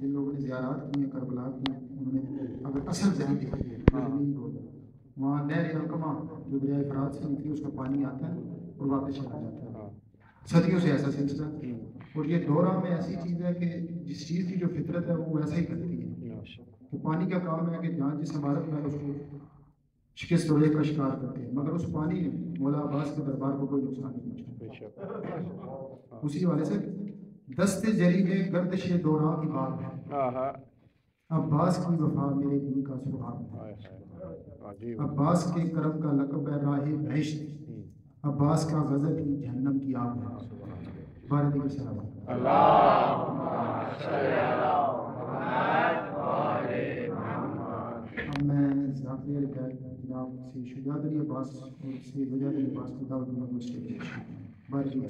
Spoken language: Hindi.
जिन लोगों ने ज़ियारत की हैं करबला की उन्होंने अगर असल जहन दिखाई है। रोड वहाँ नहर अलकमा जो दरिया फरात से निकली उसका पानी आता है और वापस चला जाता है। हाँ। सदियों से ऐसा सिलसिला और ये दौरा में ऐसी चीज़ है कि जिस चीज़ की जो फितरत है वो ऐसा ही करती है। तो पानी का काम है कि जहाँ जिस इमारत में है उसको शिकस्त रोए का शिकार करते हैं। मगर उस पानी ने मौला अब्बास के दरबार को कोई नुकसान नहीं पहुँचा उसी हवाले से दस्ते जरी में गर्दिश दौरा की बात है। अब्बास की वफा मेरे दिन का सुहाग है। अब्बास के करम का लकब है राह बहिश्त हम्म, अब्बास का गजब ही जहन्नम की आग है। भारत की अब मैं जाफरी जनाब से शुजात अली अब्बास से अली अब्बास को दावत भारत की